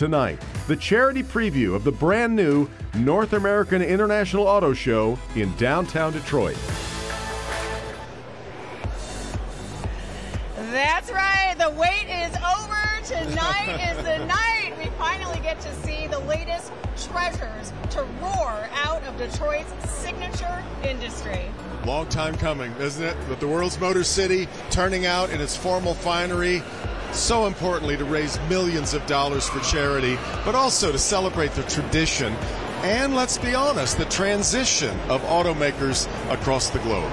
Tonight, the charity preview of the brand new North American International Auto Show in downtown Detroit. That's right. The wait is over. Tonight is the night we finally get to see the latest treasures to roar out of Detroit's signature industry. Long time coming, isn't it? With the world's motor city turning out in its formal finery, so importantly to raise millions of dollars for charity, but also to celebrate the tradition and let's be honest, the transition of automakers across the globe.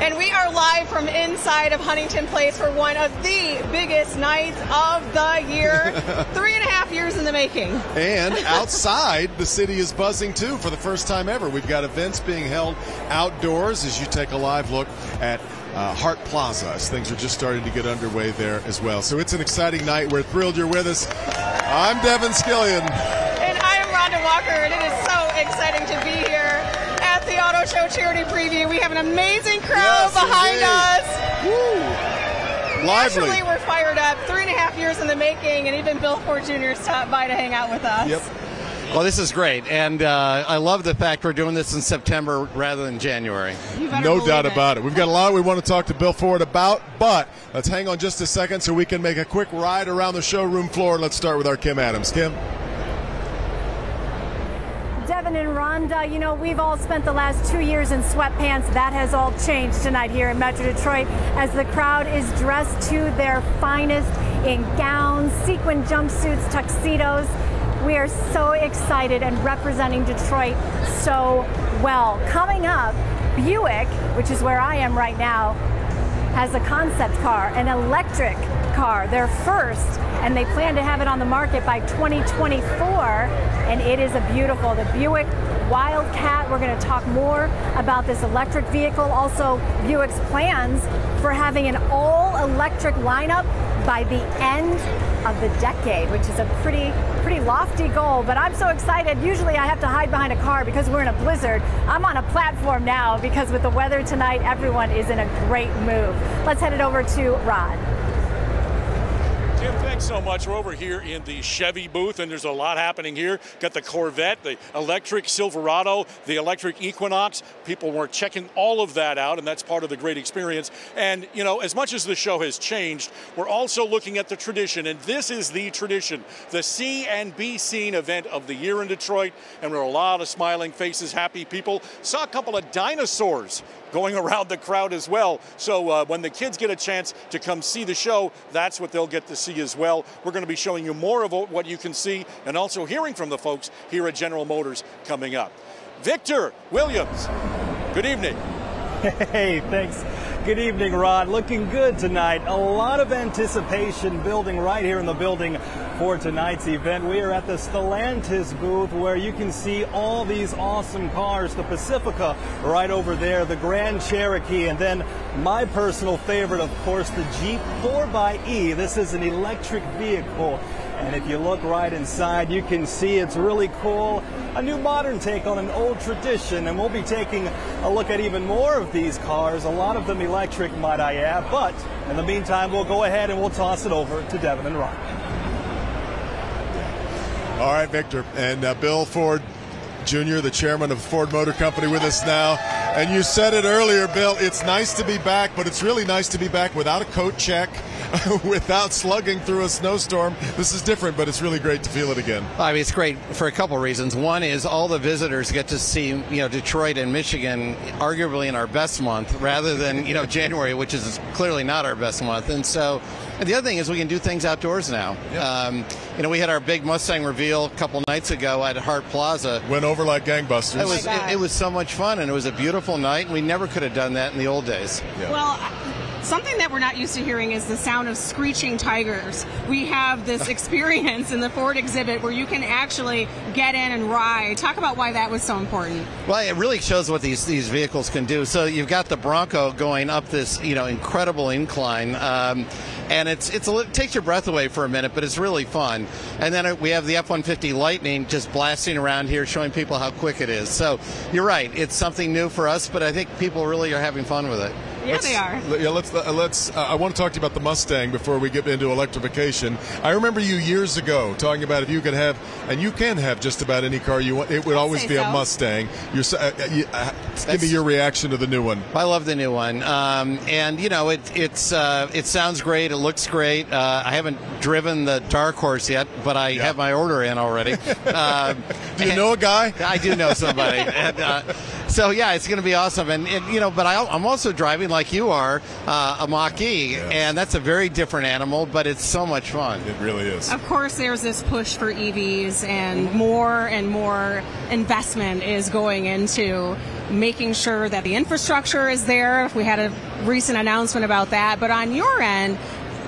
And we are live from inside of Huntington Place for one of the biggest nights of the year. Three and a half years in the making. And outside, the city is buzzing too for the first time ever. We've got events being held outdoors as you take a live look at uh, Hart Plaza as things are just starting to get underway there as well. So it's an exciting night. We're thrilled you're with us. I'm Devin Scillian. And I am Rhonda Walker, and it is so exciting to be here at the Auto Show Charity Preview. We have an amazing crowd yes, behind indeed. us. Woo. Lively. Naturally, we're fired up. Three and a half years in the making, and even Bill Ford Jr. stopped by to hang out with us. Yep. Well, this is great, and uh, I love the fact we're doing this in September rather than January. No doubt it. about it. We've got a lot we want to talk to Bill Ford about, but let's hang on just a second so we can make a quick ride around the showroom floor. Let's start with our Kim Adams. Kim? Devin and Rhonda, you know, we've all spent the last two years in sweatpants. That has all changed tonight here in Metro Detroit as the crowd is dressed to their finest in gowns, sequin jumpsuits, tuxedos. We are so excited and representing Detroit so well. Coming up, Buick, which is where I am right now, has a concept car, an electric car, their first, and they plan to have it on the market by 2024. And it is a beautiful, the Buick Wildcat. We're going to talk more about this electric vehicle. Also, Buick's plans for having an all electric lineup by the end of the decade, which is a pretty, pretty lofty goal. But I'm so excited. Usually I have to hide behind a car because we're in a blizzard. I'm on a platform now because with the weather tonight, everyone is in a great mood. Let's head it over to Rod. Tim, thanks so much. We're over here in the Chevy booth, and there's a lot happening here. Got the Corvette, the electric Silverado, the electric Equinox. People were checking all of that out, and that's part of the great experience. And, you know, as much as the show has changed, we're also looking at the tradition, and this is the tradition, the Be Seen event of the year in Detroit. And there are a lot of smiling faces, happy people. Saw a couple of dinosaurs going around the crowd as well. So uh, when the kids get a chance to come see the show, that's what they'll get to see as well. We're going to be showing you more of what you can see and also hearing from the folks here at General Motors coming up. Victor Williams, good evening. Hey, thanks. Good evening, Rod. Looking good tonight. A lot of anticipation building right here in the building for tonight's event. We are at the Stellantis booth where you can see all these awesome cars. The Pacifica right over there, the Grand Cherokee, and then my personal favorite, of course, the Jeep 4xE. This is an electric vehicle. And if you look right inside, you can see it's really cool. A new modern take on an old tradition. And we'll be taking a look at even more of these cars, a lot of them electric, might I add. But in the meantime, we'll go ahead and we'll toss it over to Devin and Ron. All right, Victor. And uh, Bill Ford Jr., the chairman of Ford Motor Company, with us now. And you said it earlier, Bill, it's nice to be back, but it's really nice to be back without a coat check, without slugging through a snowstorm. This is different, but it's really great to feel it again. I mean, it's great for a couple reasons. One is all the visitors get to see, you know, Detroit and Michigan arguably in our best month rather than, you know, January, which is clearly not our best month. And so, and the other thing is we can do things outdoors now. Yeah. Um, you know, we had our big Mustang reveal a couple nights ago at Hart Plaza. Went over like gangbusters. It was, it, it was so much fun, and it was a beautiful night, and we never could have done that in the old days. Yeah. Well, something that we're not used to hearing is the sound of screeching tigers. We have this experience in the Ford exhibit where you can actually get in and ride. Talk about why that was so important. Well, it really shows what these these vehicles can do. So you've got the Bronco going up this you know incredible incline. Um, and it's it's a, it takes your breath away for a minute, but it's really fun. And then uh, we have the F-150 Lightning just blasting around here, showing people how quick it is. So you're right, it's something new for us, but I think people really are having fun with it. Yeah, let's, they are. Yeah, let's uh, let's. Uh, I want to talk to you about the Mustang before we get into electrification. I remember you years ago talking about if you could have, and you can have just about any car you want. It would always say be a. Mustang. You're, uh, uh, you, uh, give me your reaction to the new one. I love the new one, um, and you know it. It's uh, it sounds great. It looks great. Uh, I haven't driven the Dark Horse yet, but I have my order in already. Um, Do you know a guy? I do know somebody. and, uh, so yeah, it's going to be awesome. And, and you know, but I, I'm also driving like you are uh, a Mach E, and that's a very different animal, but it's so much fun. It really is. Of course, there's this push for EVs, and more and more investment is going into making sure that the infrastructure is there. We had a recent announcement about that. But on your end,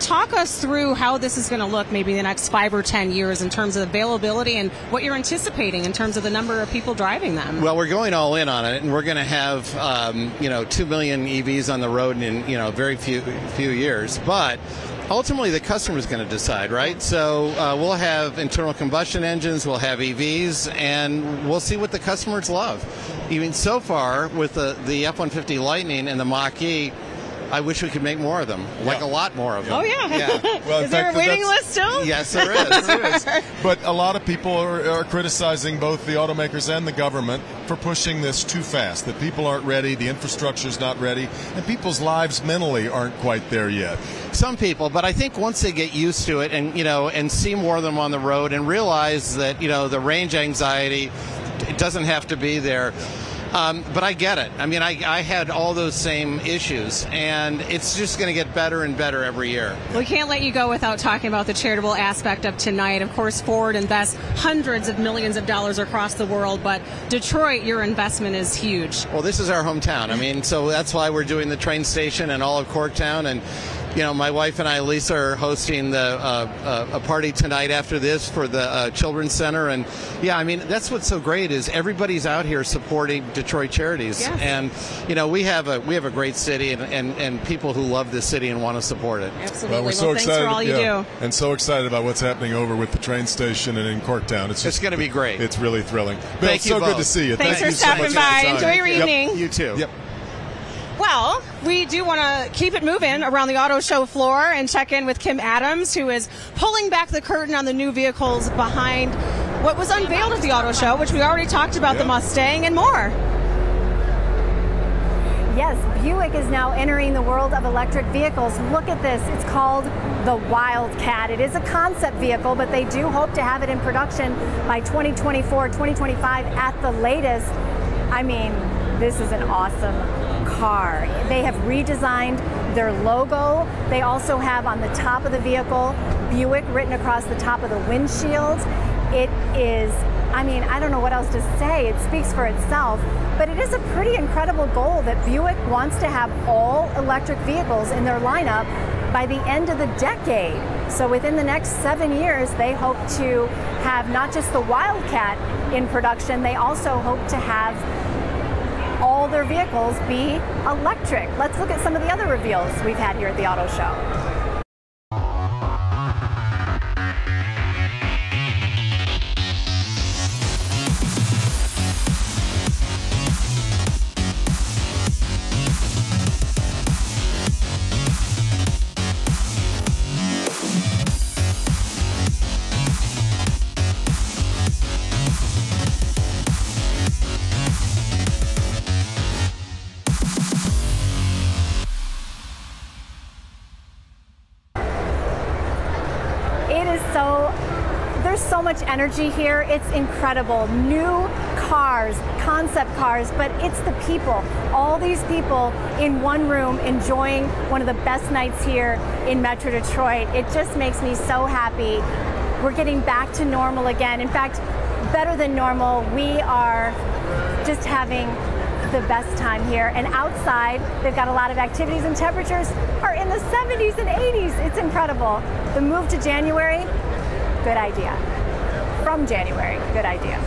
talk us through how this is going to look maybe the next five or ten years in terms of availability and what you're anticipating in terms of the number of people driving them. Well, we're going all in on it, and we're going to have um, you know two million EVs on the road in you know very few few years. But ultimately, the customer is going to decide, right? So uh, we'll have internal combustion engines, we'll have EVs, and we'll see what the customers love. Even so far, with the the F-150 Lightning and the Mach E. I wish we could make more of them, like a lot more of them. Oh, yeah. yeah. Well, in is there fact, a waiting list still? Yes, there is. There is. But a lot of people are, are criticizing both the automakers and the government for pushing this too fast. That people aren't ready, the infrastructure's not ready, and people's lives mentally aren't quite there yet. some people but i think once they get used to it and you know and see more of them on the road and realize that you know the range anxiety it doesn't have to be there um, but I get it. I mean, I, I had all those same issues, and it's just going to get better and better every year. We can't let you go without talking about the charitable aspect of tonight. Of course, Ford invests hundreds of millions of dollars across the world, but Detroit, your investment is huge. Well, this is our hometown. I mean, so that's why we're doing the train station and all of Corktown. And, you know, my wife and I, Lisa, are hosting the uh, uh, a party tonight after this for the uh, Children's Center. And yeah, I mean, that's what's so great is everybody's out here supporting Detroit charities. Yes. And you know, we have a we have a great city and, and, and people who love this city and want to support it. Absolutely. Well, we're so thanks excited, for all you yeah, do. and so excited about what's happening over with the train station and in Corktown. It's It's just going to be great. It's really thrilling. Bill, Thank you so good both. to see you. Thanks Thank for you so stopping much by. for your time. Enjoy your Yep. evening. You too. Yep. Well, we do want to keep it moving around the auto show floor and check in with Kim Adams, who is pulling back the curtain on the new vehicles behind what was unveiled at the auto show, which we already talked about the Mustang and more. Yes, Buick is now entering the world of electric vehicles. Look at this. It's called the Wildcat. It is a concept vehicle, but they do hope to have it in production by 2024, 2025 at the latest. I mean, this is an awesome car. They have redesigned their logo. They also have on the top of the vehicle Buick written across the top of the windshield. It is I mean, I don't know what else to say. It speaks for itself. But it is a pretty incredible goal that Buick wants to have all electric vehicles in their lineup by the end of the decade. So within the next seven years, they hope to have not just the Wildcat in production, they also hope to have their vehicles be electric. Let's look at some of the other reveals we've had here at the auto show. Much energy here. It's incredible. New cars, concept cars, but it's the people. All these people in one room enjoying one of the best nights here in Metro Detroit. It just makes me so happy. We're getting back to normal again. In fact, better than normal. We are just having the best time here. And outside, they've got a lot of activities and temperatures are in the 70s and 80s. It's incredible. The move to January, good idea. From January, good idea.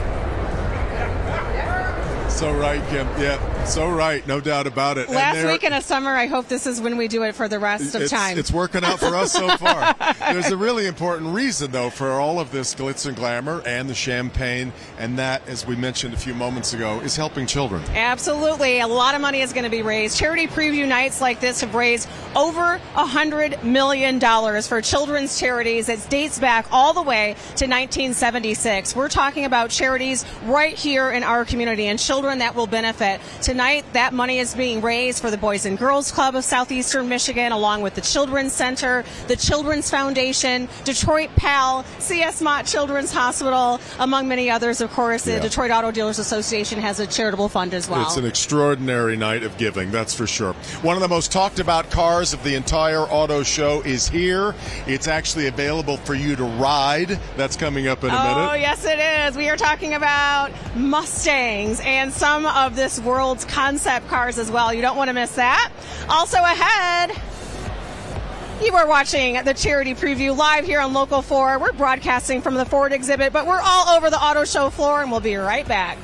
So right, Kim. Yeah, so right. No doubt about it. Last week in of summer, I hope this is when we do it for the rest of time. It's working out for us so far. There's a really important reason, though, for all of this glitz and glamour and the champagne, and that, as we mentioned a few moments ago, is helping children. Absolutely. A lot of money is going to be raised. Charity preview nights like this have raised over a $100 million for children's charities. It dates back all the way to 1976. We're talking about charities right here in our community and children that will benefit. Tonight, that money is being raised for the Boys and Girls Club of Southeastern Michigan, along with the Children's Center, the Children's Foundation, Detroit PAL, CS Mott Children's Hospital, among many others. Of course, the Yeah. Detroit Auto Dealers Association has a charitable fund as well. It's an extraordinary night of giving, that's for sure. One of the most talked about cars of the entire auto show is here. It's actually available for you to ride. That's coming up in a Oh, minute. Oh, yes, it is. We are talking about Mustangs and some of this world's concept cars as well. You don't want to miss that. Also ahead. You are watching the charity preview live here on Local 4. We're broadcasting from the Ford exhibit, but we're all over the auto show floor and we'll be right back.